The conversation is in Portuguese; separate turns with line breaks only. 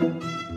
Música